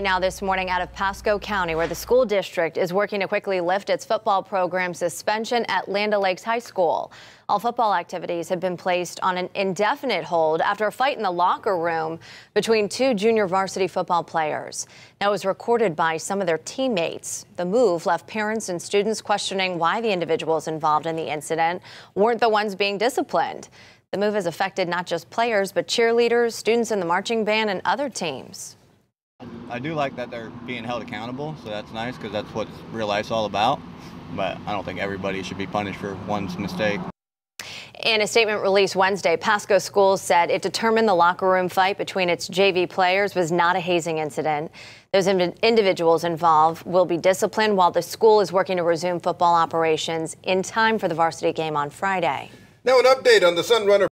Now this morning out of Pasco County, where the school district is working to quickly lift its football program suspension at Land Lakes High School. All football activities have been placed on an indefinite hold after a fight in the locker room between two junior varsity football players. It was recorded by some of their teammates. The move left parents and students questioning why the individuals involved in the incident weren't the ones being disciplined. The move has affected not just players, but cheerleaders, students in the marching band, and other teams. I do like that they're being held accountable, so that's nice because that's what real life's all about. But I don't think everybody should be punished for one's mistake. In a statement released Wednesday, Pasco Schools said it determined the locker room fight between its JV players was not a hazing incident. Those individuals involved will be disciplined while the school is working to resume football operations in time for the varsity game on Friday. Now, an update on the Sunrunner.